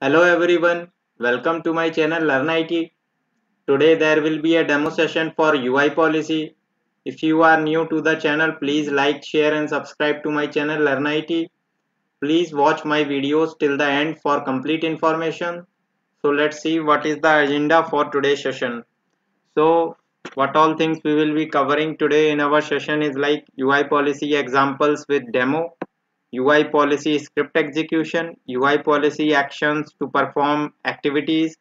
Hello everyone, welcome to my channel Learn IT. Today there will be a demo session for UI policy. If you are new to the channel, please like, share and subscribe to my channel Learn IT. Please watch my videos till the end for complete information. So let's see what is the agenda for today's session. So what all things we will be covering today in our session is like UI policy examples with demo UI policy script execution, UI policy actions to perform activities,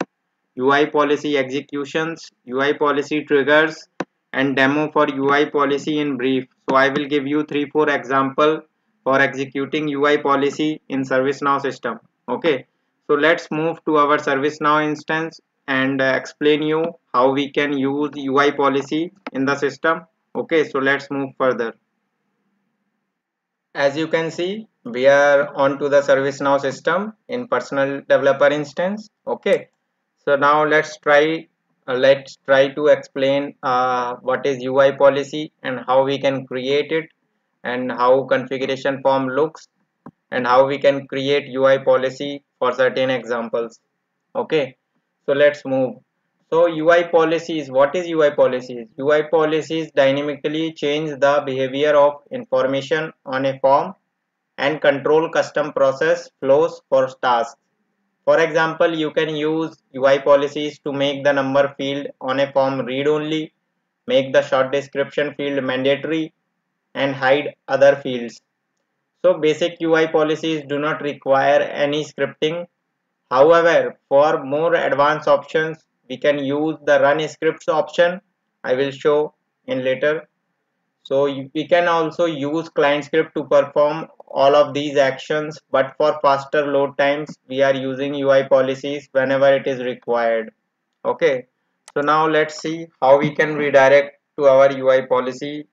UI policy executions, UI policy triggers, and demo for UI policy in brief. So I will give you three, four example for executing UI policy in ServiceNow system. Okay. So let's move to our ServiceNow instance and uh, explain you how we can use UI policy in the system. Okay. So let's move further as you can see we are on to the ServiceNow system in personal developer instance. Okay. So now let's try uh, let's try to explain uh, what is UI policy and how we can create it and how configuration form looks and how we can create UI policy for certain examples. Okay. So let's move so UI policies, what is UI policies? UI policies dynamically change the behavior of information on a form and control custom process flows for tasks. For example, you can use UI policies to make the number field on a form read only, make the short description field mandatory and hide other fields. So basic UI policies do not require any scripting. However, for more advanced options, we can use the run scripts option. I will show in later. So we can also use client script to perform all of these actions but for faster load times we are using UI policies whenever it is required. Okay. So now let's see how we can redirect to our UI policy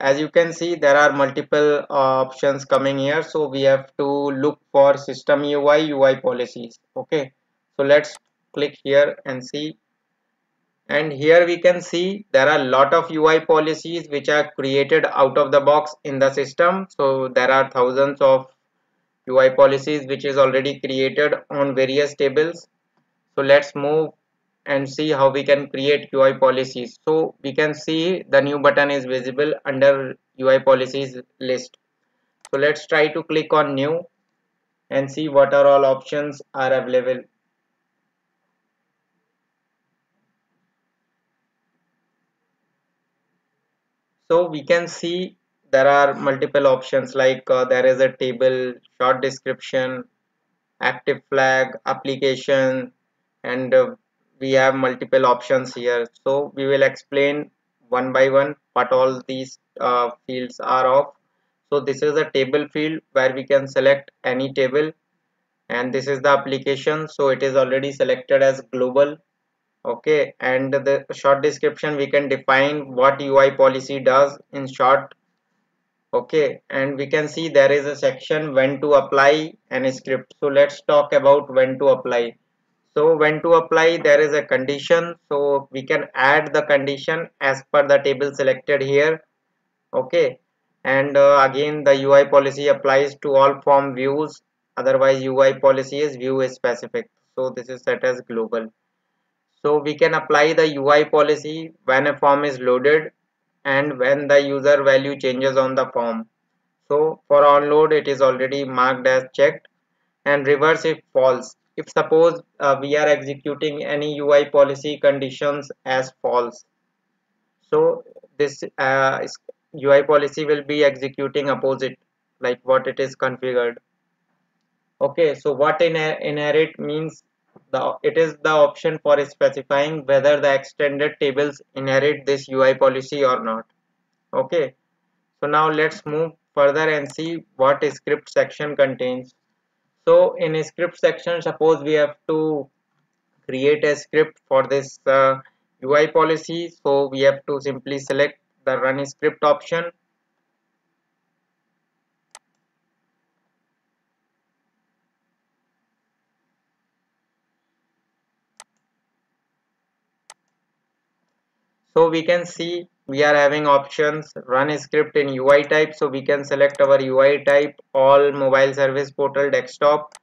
as you can see there are multiple uh, options coming here. So we have to look for system UI UI policies. Okay. So let's click here and see. And here we can see there are a lot of UI policies which are created out of the box in the system. So there are thousands of UI policies which is already created on various tables. So let's move and see how we can create UI policies. So we can see the new button is visible under UI policies list. So let's try to click on new and see what are all options are available. So we can see there are multiple options like uh, there is a table, short description, active flag, application and uh, we have multiple options here. So we will explain one by one what all these uh, fields are of. So this is a table field where we can select any table and this is the application. So it is already selected as global okay? And the short description we can define what UI policy does in short okay? And we can see there is a section when to apply any script. So let's talk about when to apply so when to apply there is a condition. So we can add the condition as per the table selected here. Okay? And uh, again the UI policy applies to all form views. Otherwise UI policy is view specific. So this is set as global. So we can apply the UI policy when a form is loaded and when the user value changes on the form. So for onload it is already marked as checked. And reverse if false if suppose uh, we are executing any UI policy conditions as false so this uh, UI policy will be executing opposite like what it is configured. Okay so what in inherit means the it is the option for specifying whether the extended tables inherit this UI policy or not. Okay so now let's move further and see what script section contains so in a script section suppose we have to create a script for this uh, UI policy. So we have to simply select the run script option. So we can see we are having options. Run script in UI type so we can select our UI type all mobile service portal desktop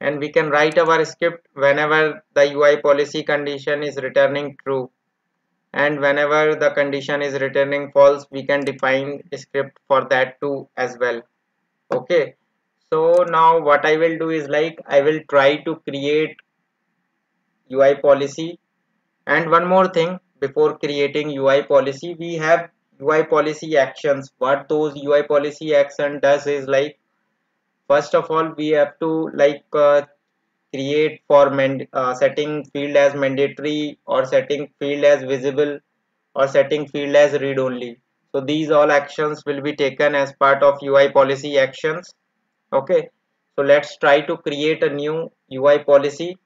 and we can write our script whenever the UI policy condition is returning true. And whenever the condition is returning false we can define a script for that too as well. Okay. So now what I will do is like I will try to create UI policy. And one more thing before creating UI policy we have UI policy actions. What those UI policy action does is like first of all we have to like uh, create for uh, setting field as mandatory or setting field as visible or setting field as read only. So these all actions will be taken as part of UI policy actions. Okay? So let's try to create a new UI policy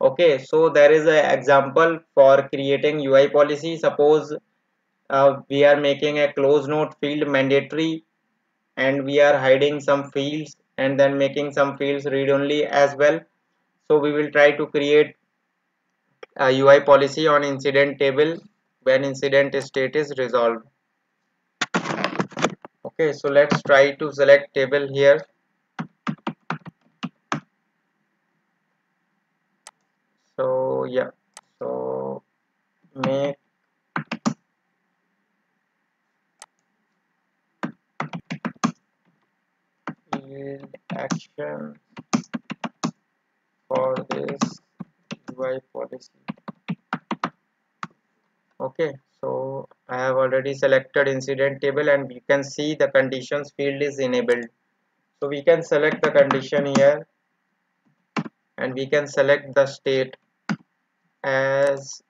okay so there is an example for creating UI policy. Suppose uh, we are making a close note field mandatory and we are hiding some fields and then making some fields read only as well. So we will try to create a UI policy on incident table when incident state is resolved. Okay so let's try to select table here so yeah so make field action for this UI policy. Okay so I have already selected incident table and you can see the conditions field is enabled. So we can select the condition here and we can select the state as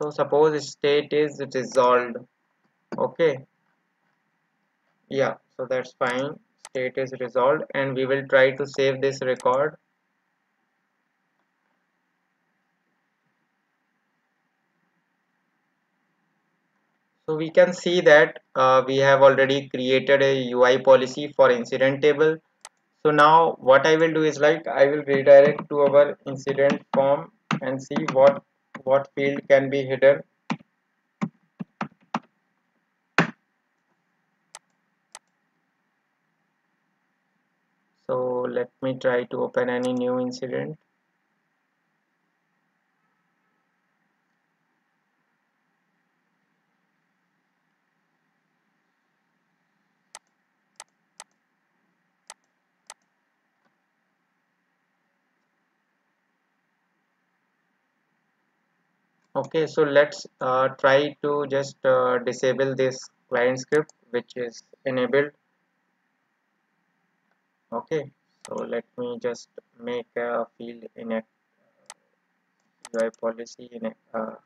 so suppose state is resolved okay? Yeah so that's fine. State is resolved and we will try to save this record. So we can see that uh, we have already created a UI policy for incident table so now what I will do is like I will redirect to our incident form and see what what field can be hidden so let me try to open any new incident okay so let's uh, try to just uh, disable this client script which is enabled. Okay so let me just make a field in a UI policy in a, uh,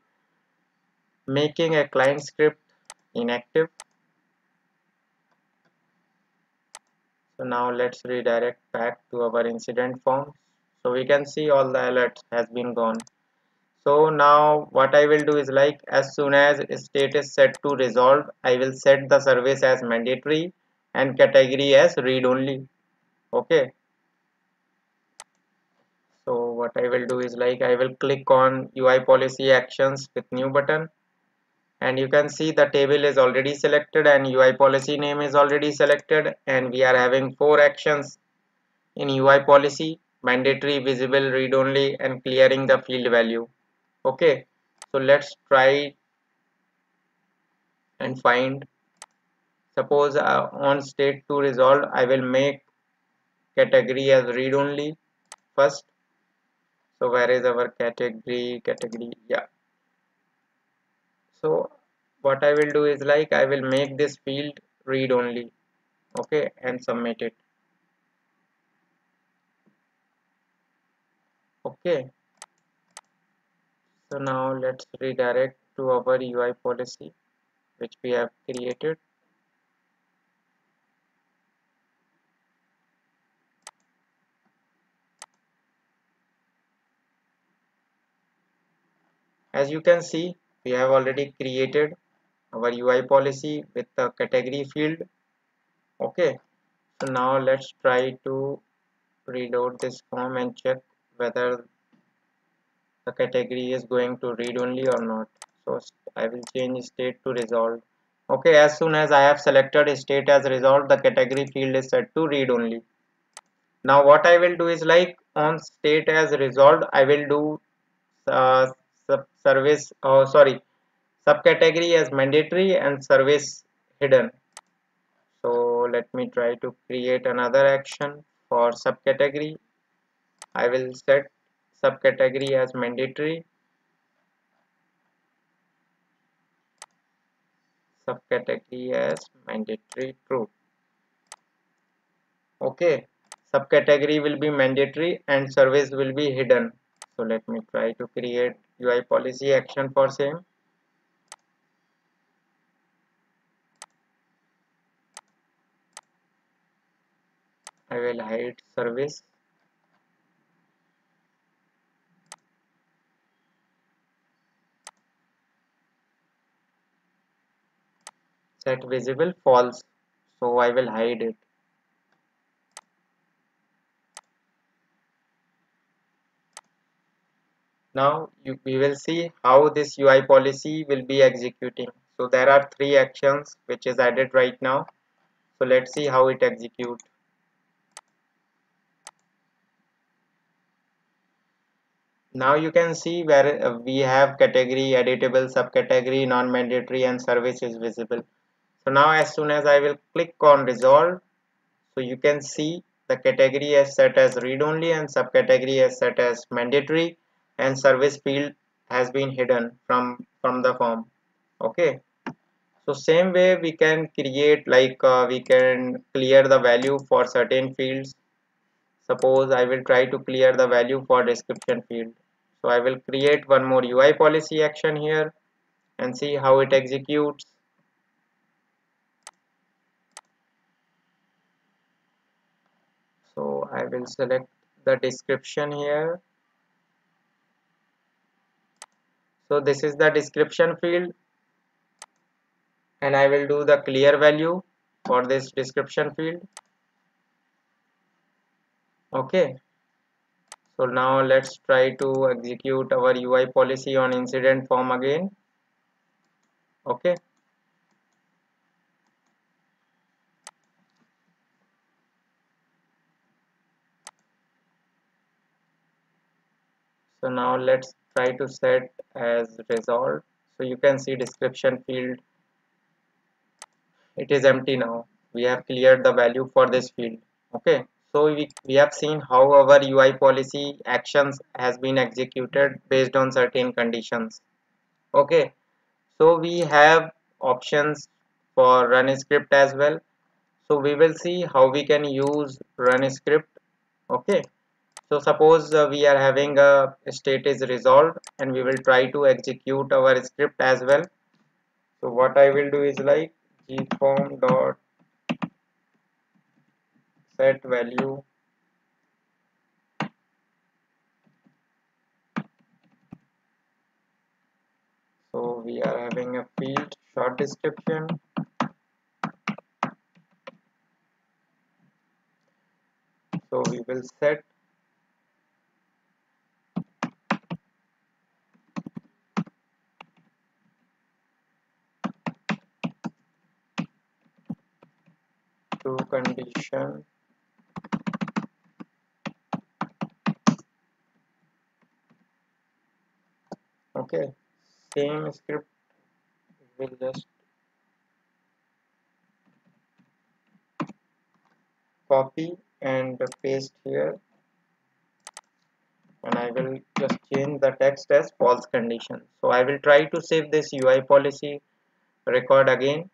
making a client script inactive. So now let's redirect back to our incident form. So we can see all the alerts has been gone so now what I will do is like as soon as state is set to resolve I will set the service as mandatory and category as read only. Okay? So what I will do is like I will click on UI policy actions with new button. And you can see the table is already selected and UI policy name is already selected and we are having four actions in UI policy mandatory visible read only and clearing the field value okay so let's try and find. Suppose uh, on state to resolve I will make category as read only first. So where is our category? Category yeah. So what I will do is like I will make this field read only okay and submit it. Okay so now let's redirect to our UI policy which we have created. As you can see we have already created our UI policy with the category field. Okay so now let's try to reload this form and check whether category is going to read only or not. So I will change state to resolved okay as soon as I have selected state as resolved the category field is set to read only. Now what I will do is like on state as resolved I will do uh, sub service oh sorry subcategory as mandatory and service hidden. So let me try to create another action for subcategory. I will set subcategory as mandatory subcategory as mandatory true. Okay subcategory will be mandatory and service will be hidden. So let me try to create UI policy action for same. I will hide service set visible false. So I will hide it. Now you, we will see how this UI policy will be executing. So there are three actions which is added right now. So let's see how it executes now you can see where uh, we have category editable subcategory non-mandatory and service is visible so now as soon as I will click on resolve so you can see the category is set as read only and subcategory is set as mandatory and service field has been hidden from from the form. Okay. So same way we can create like uh, we can clear the value for certain fields. Suppose I will try to clear the value for description field. So I will create one more UI policy action here and see how it executes so I will select the description here. So this is the description field. And I will do the clear value for this description field. Okay. So now let's try to execute our UI policy on incident form again. Okay so now let's try to set as resolved. So you can see description field. It is empty now. We have cleared the value for this field. Okay. So we, we have seen how our UI policy actions has been executed based on certain conditions. Okay. So we have options for run script as well. So we will see how we can use run script. Okay so suppose uh, we are having a state is resolved and we will try to execute our script as well. So what I will do is like gform dot set value so we are having a field short description. So we will set to condition. Okay same script will just copy and paste here. And I will just change the text as false condition. So I will try to save this UI policy record again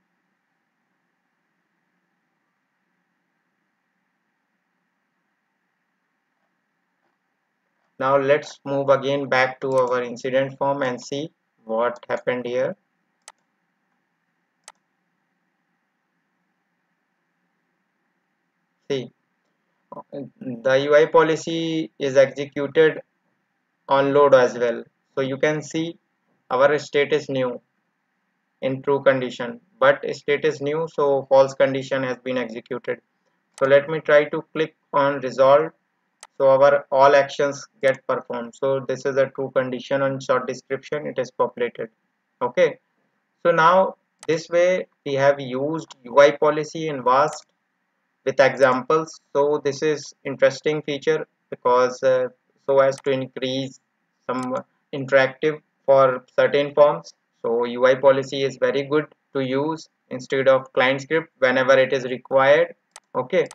now let's move again back to our incident form and see what happened here. See the UI policy is executed on load as well. So you can see our state is new in true condition but state is new so false condition has been executed. So let me try to click on resolve so our all actions get performed. So this is a true condition on short description. It is populated. Okay. So now this way we have used UI policy in vast with examples. So this is interesting feature because uh, so as to increase some interactive for certain forms. So UI policy is very good to use instead of client script whenever it is required. Okay.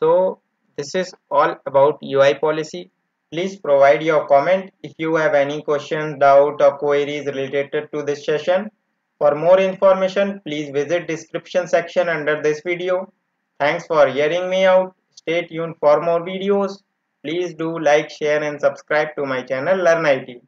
So this is all about UI policy. Please provide your comment if you have any question doubt or queries related to this session. For more information please visit description section under this video. Thanks for hearing me out. Stay tuned for more videos. Please do like share and subscribe to my channel learn IT